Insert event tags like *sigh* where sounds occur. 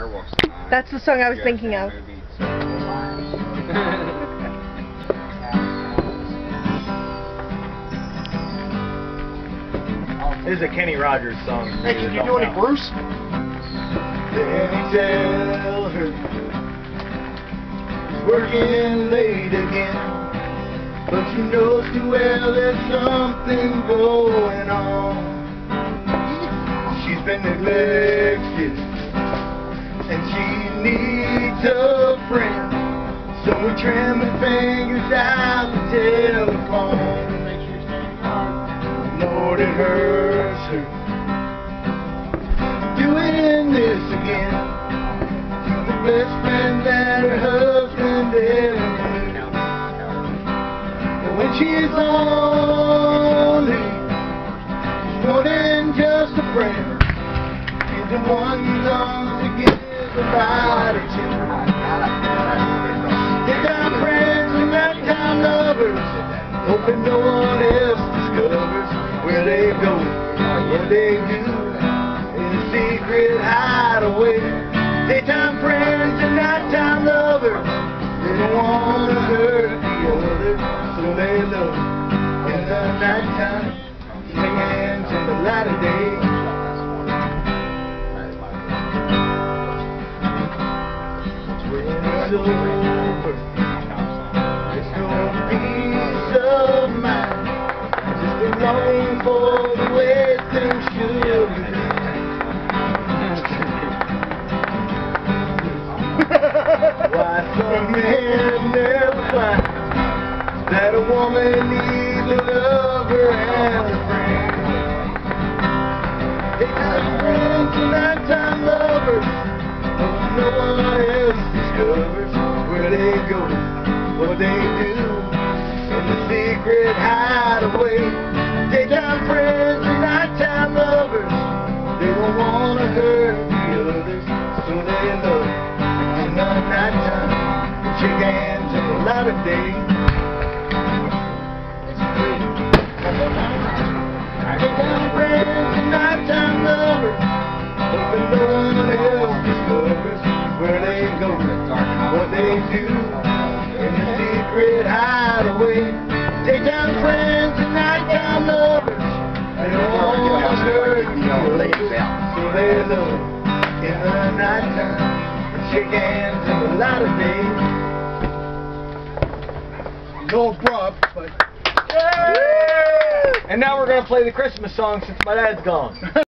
werewolves tonight. That's the song I was Yeah, thinking of. movie. *laughs* This is a Kenny Rogers song. Hey, can you do any Bruce? Then he tell her he's working late again. But she knows too well there's something going on. She's been neglected and she needs a friend. So we trembling fingers dial the telephone. Lord, it hurts her doing this again to the best friend that her husband ever knew. But when she's lonely, she's more than just a friend. She's the one who longs to give ride or two. Daytime friends and nighttime lovers, hoping no one else discovers where they go, what they do in a secret hideaway. Daytime friends and nighttime lovers, they don't want to hurt the other, so they love in the nighttime, hands in the light of day. Longing for the way things should be. Why some men never find that a woman needs a lover and a friend. They got friends and nighttime lovers, no one else discovers where they go, what they do in the secret hurt the others, so they nighttime, and shake hands in the light of day. Daytime friends and nighttime lovers, hoping no one else discovers where they go, what they do. In the secret hideaway. To hurt the others, so they love in the nighttime and shake hands in the light of day. No abrupt, but And now we're gonna play the Christmas song since my dad's gone. *laughs*